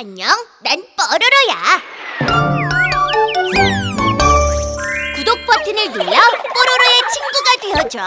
안녕, 난 뽀로로야. 구독 버튼을 눌러 뽀로로의 친구가 되어줘.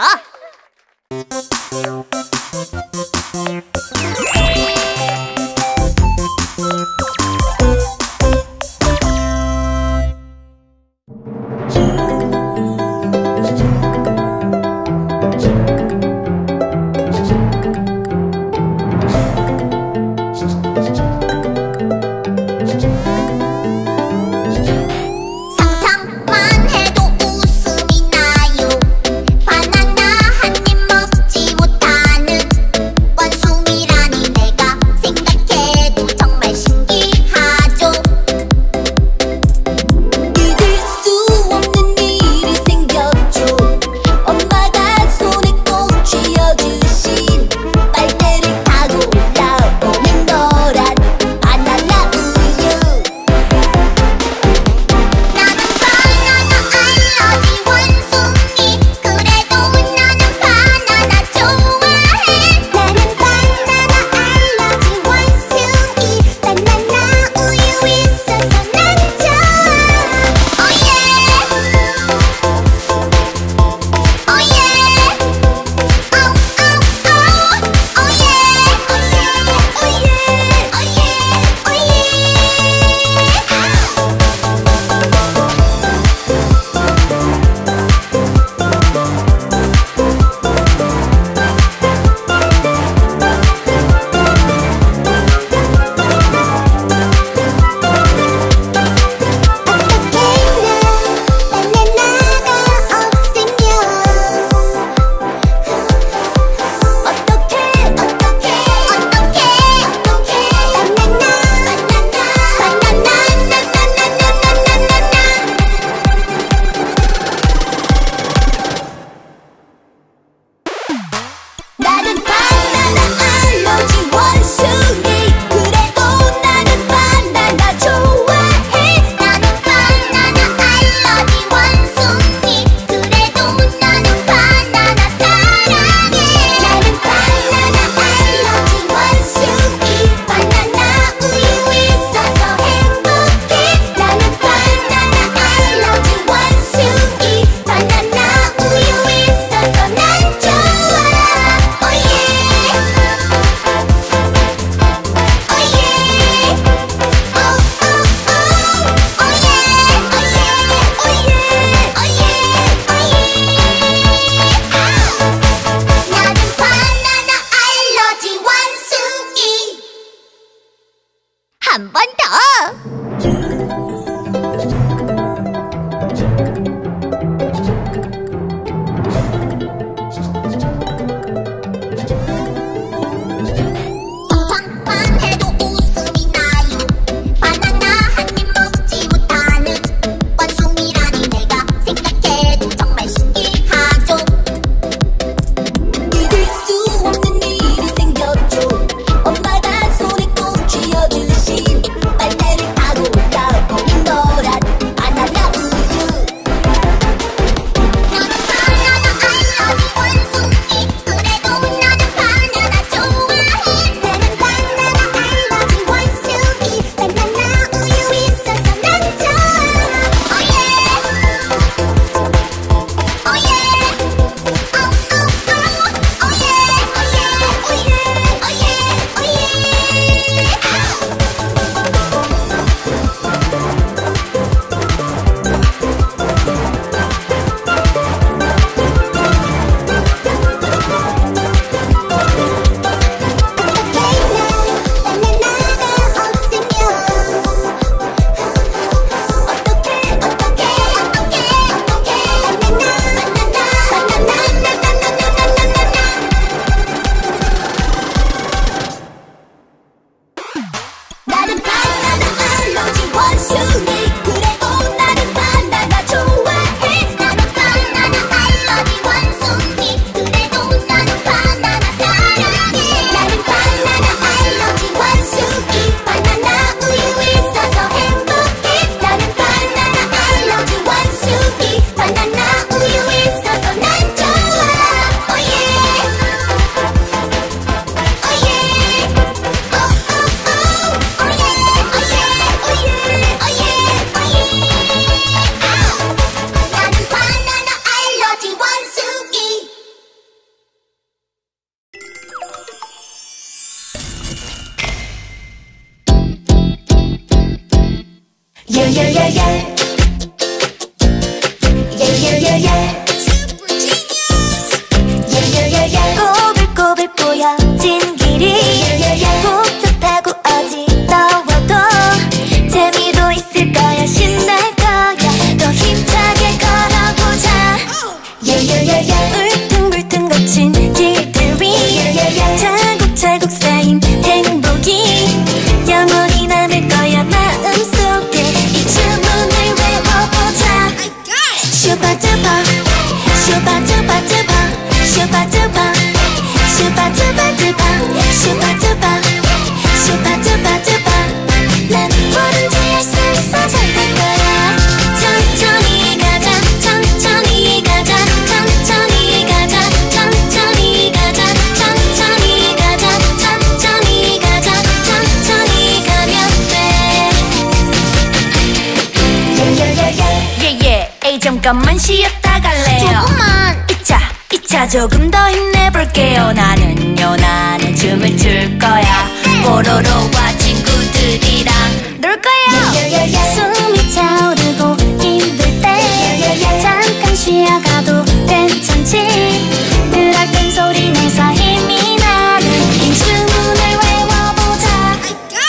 잠깐만 쉬었다 갈래요? 조금만. 있자 이차 조금 더 힘내볼게요. 나는요 나는 춤을 출 거야. 뽀로로와 친구들이랑 놀 거야. 숨이 차오르고 힘들 때 잠깐 쉬어가도 괜찮지? 으락된 소리 내서 힘이 나는 이 주문을 외워보자.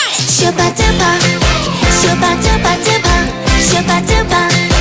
슈퍼 뚜퍼 슈퍼 뚜퍼 슈퍼 뚜퍼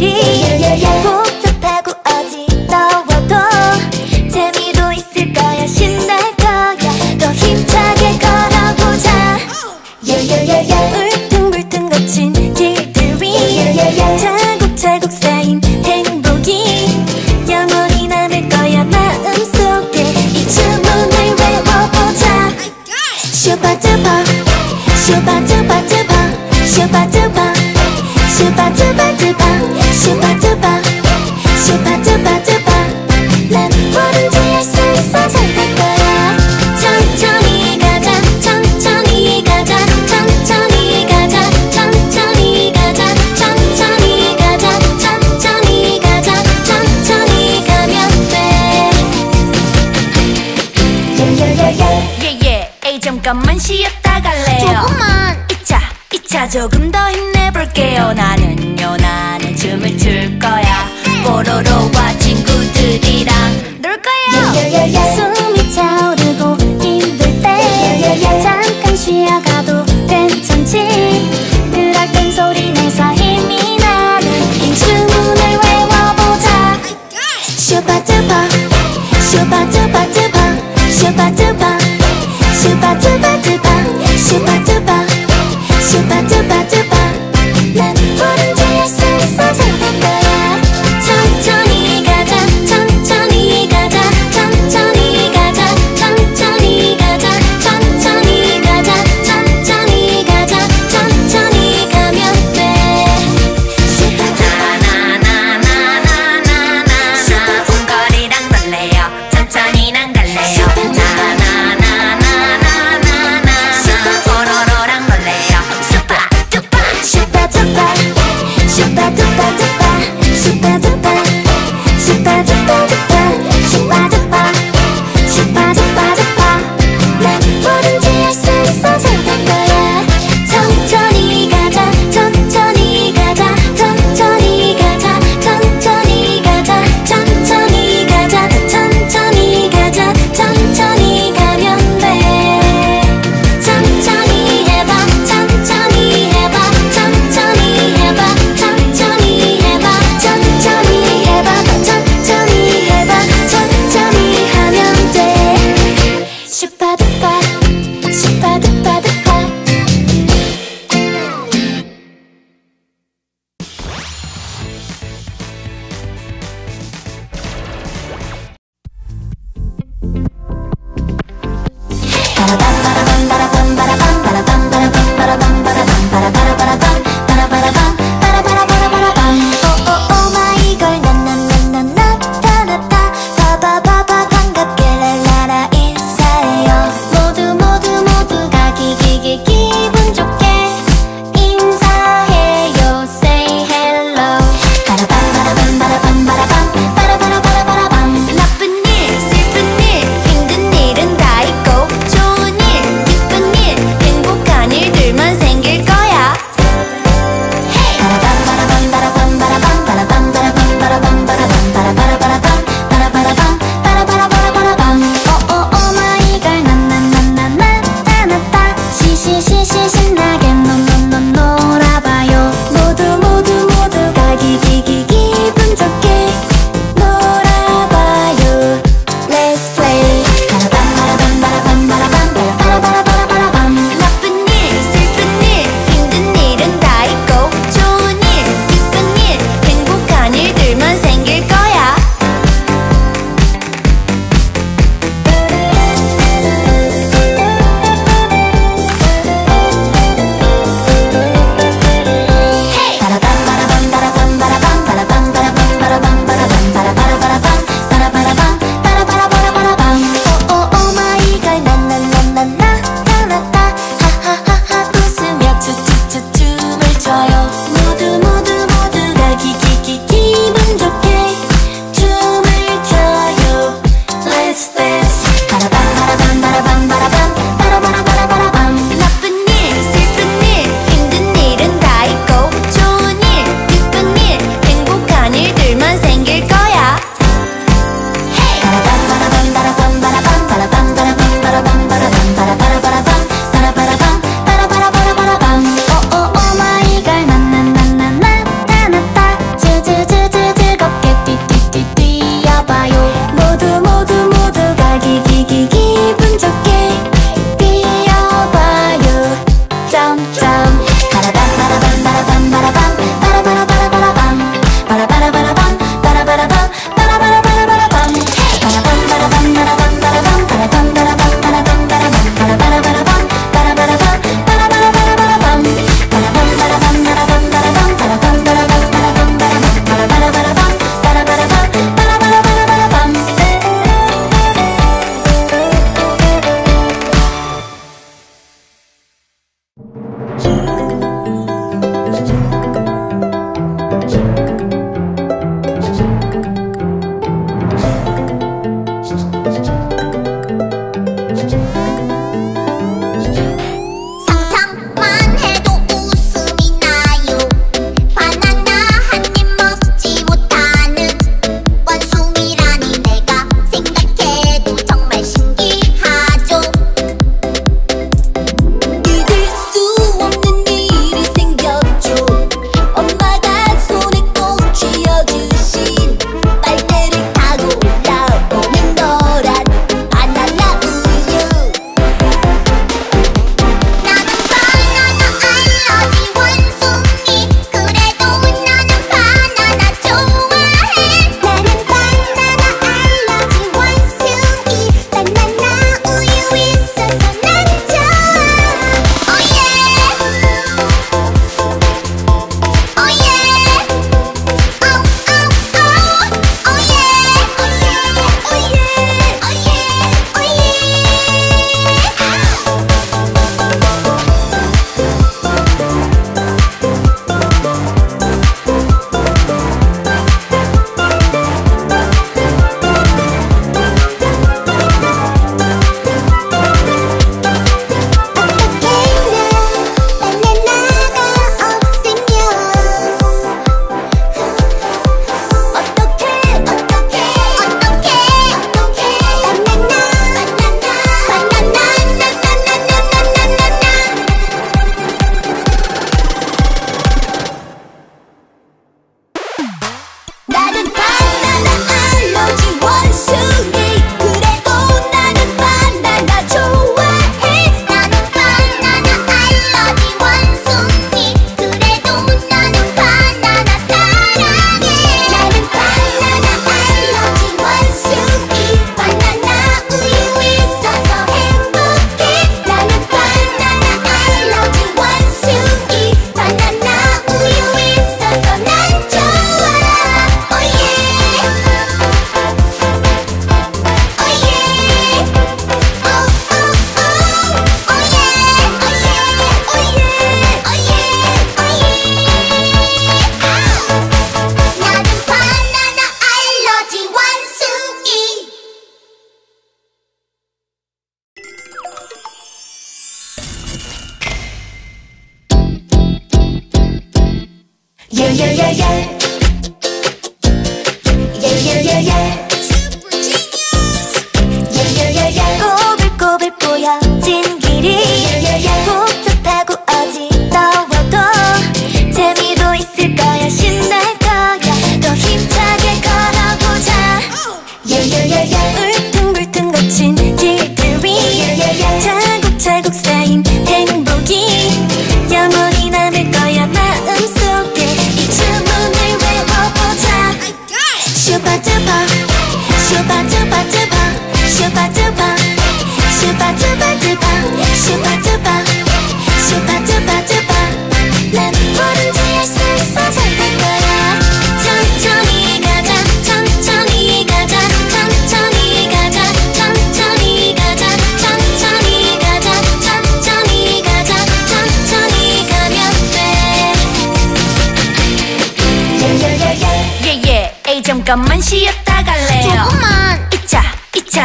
lady.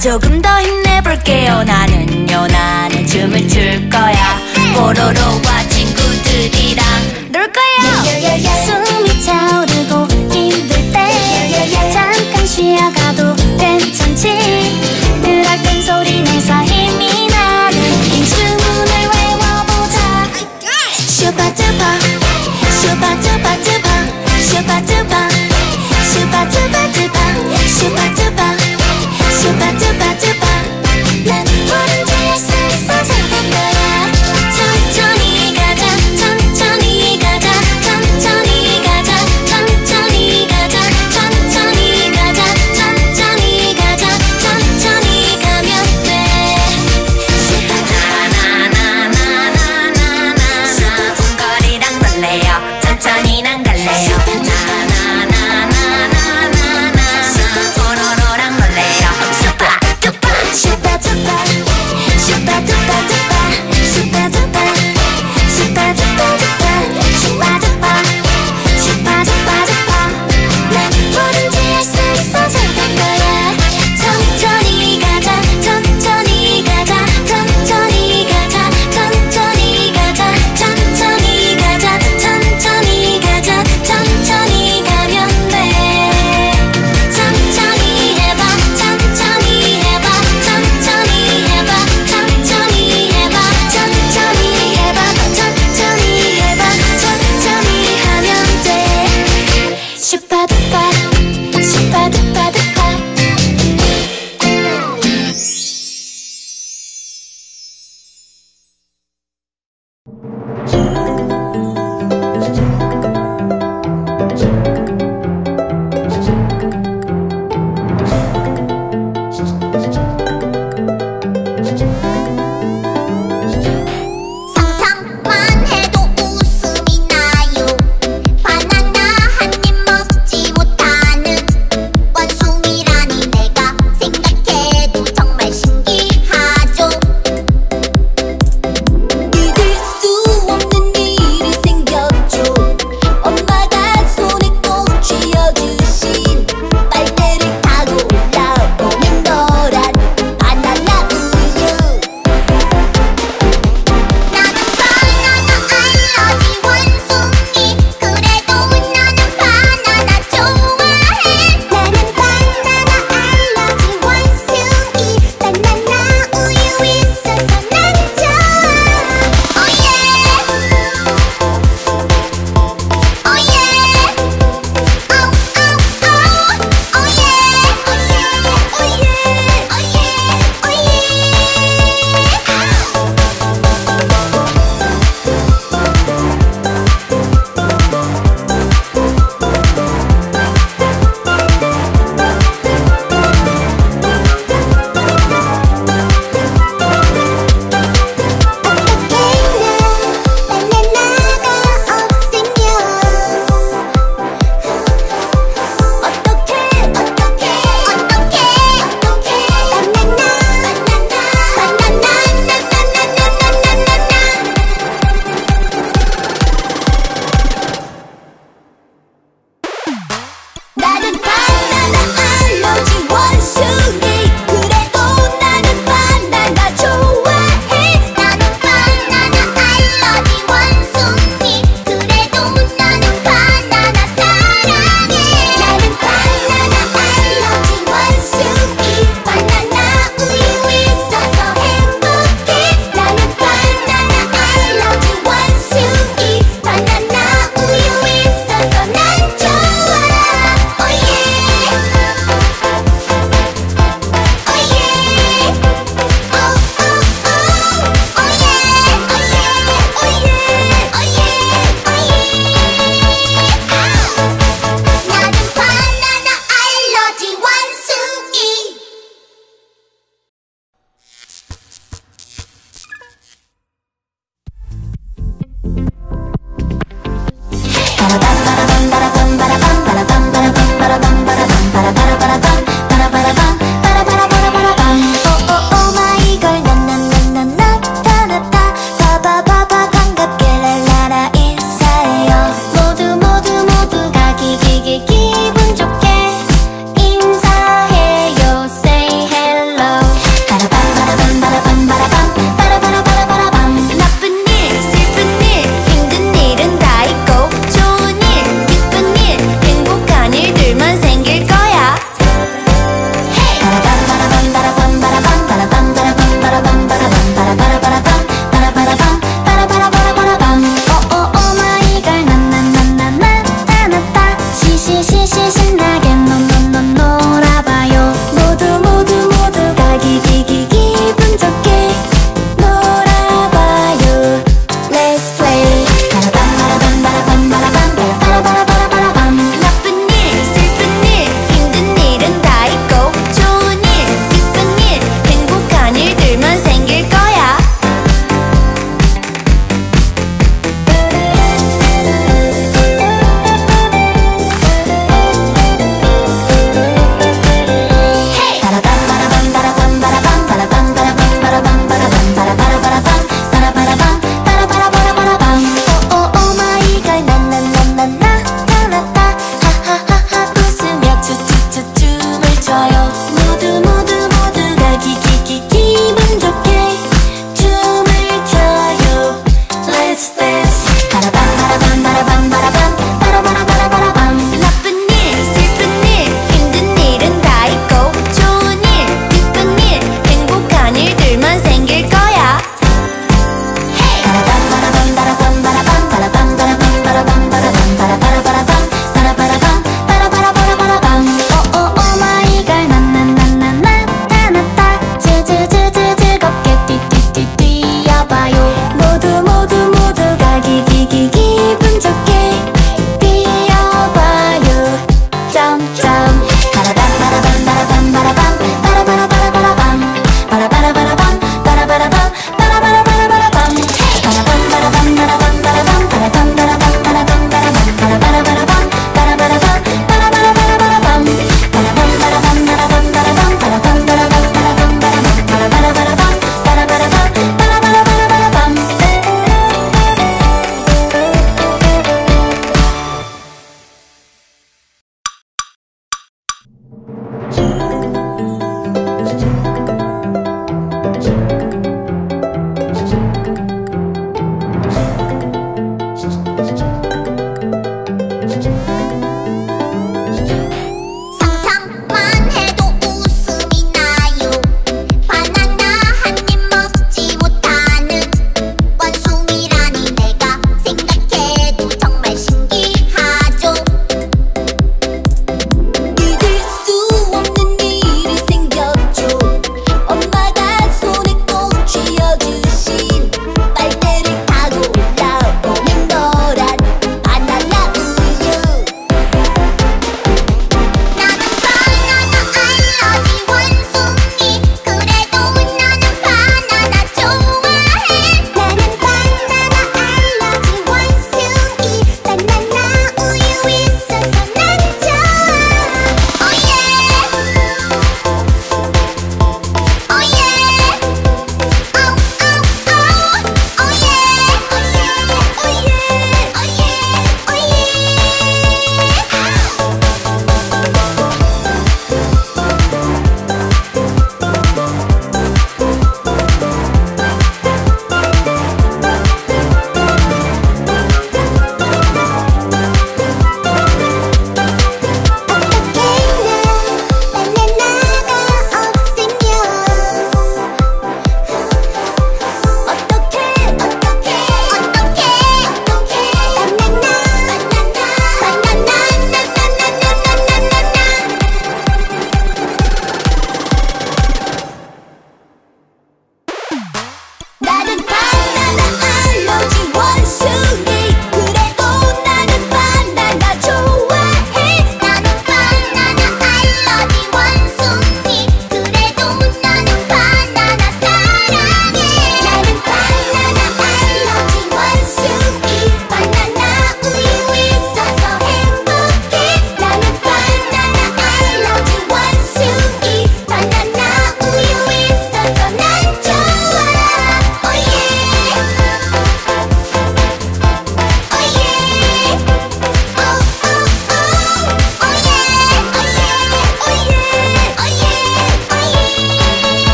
조금 더 힘내볼게요. 나는요 나는 춤을 출 거야. 뽀로로와 친구들이랑 놀 거야. 숨이 차오르고 힘들 때 잠깐 쉬어가도 괜찮지? 그럴 땐 소리 내서 힘이 나는 이 주문을 외워보자. 슈퍼드퍼 슈퍼드퍼드퍼 슈퍼드퍼 슈퍼드퍼.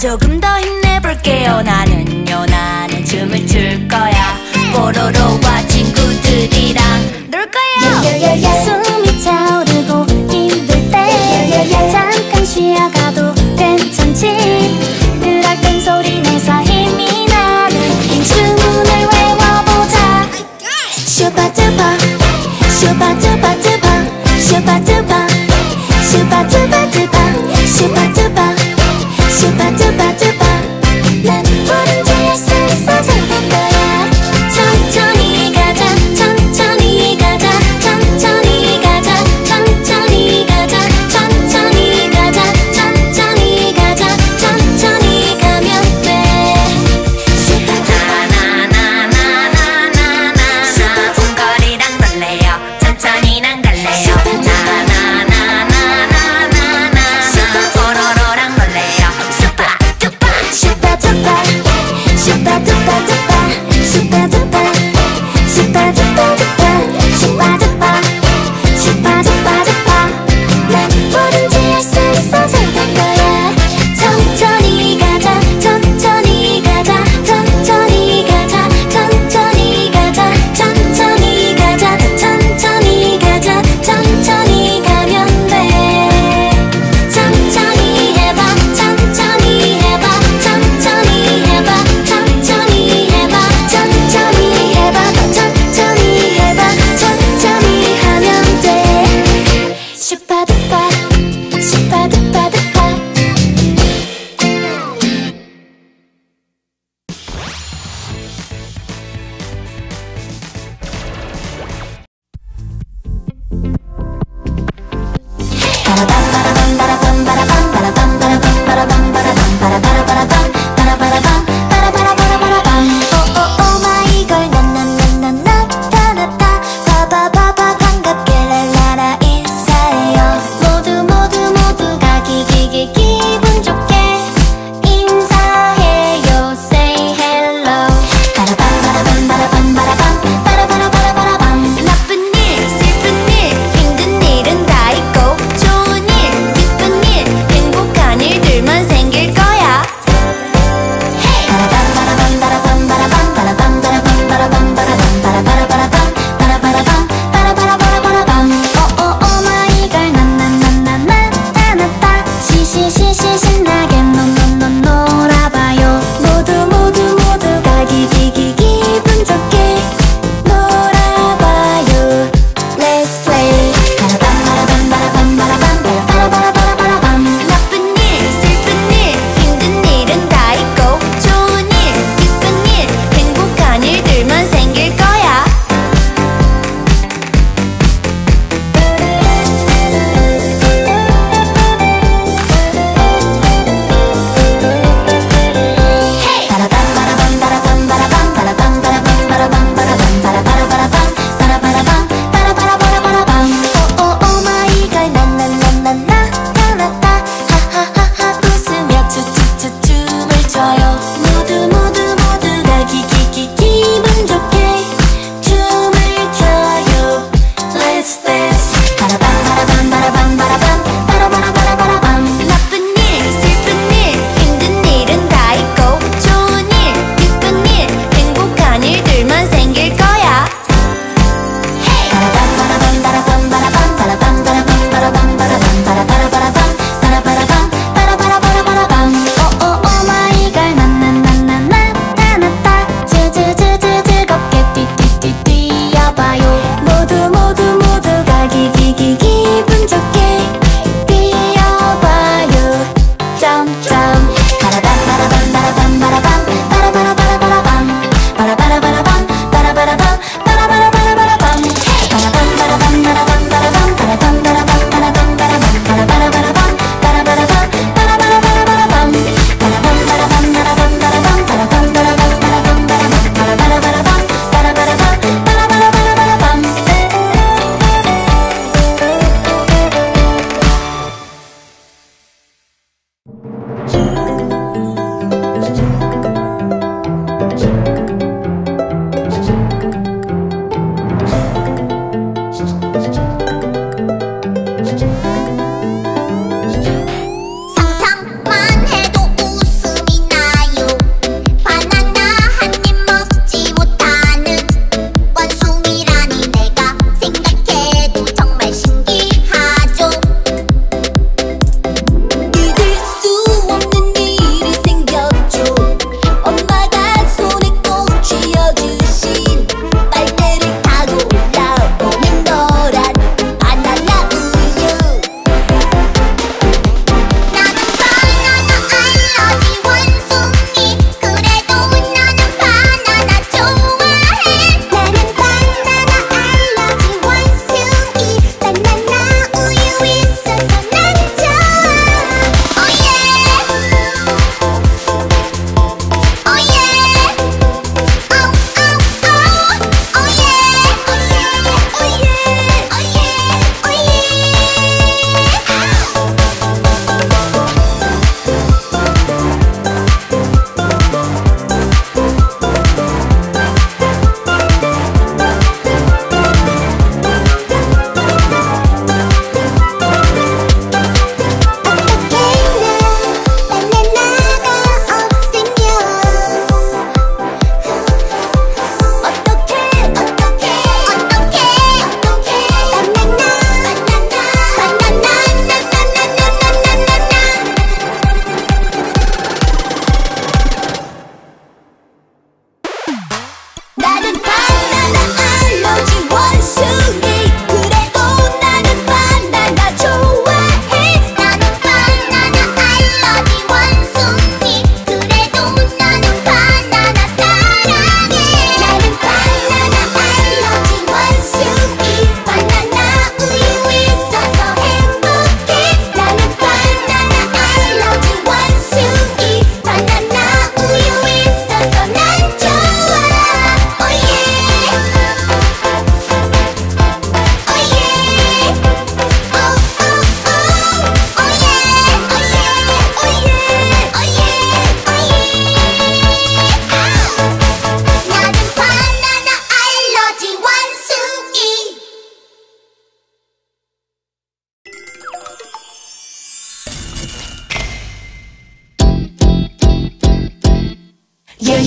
조금 さよ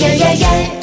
yeah. Yeah,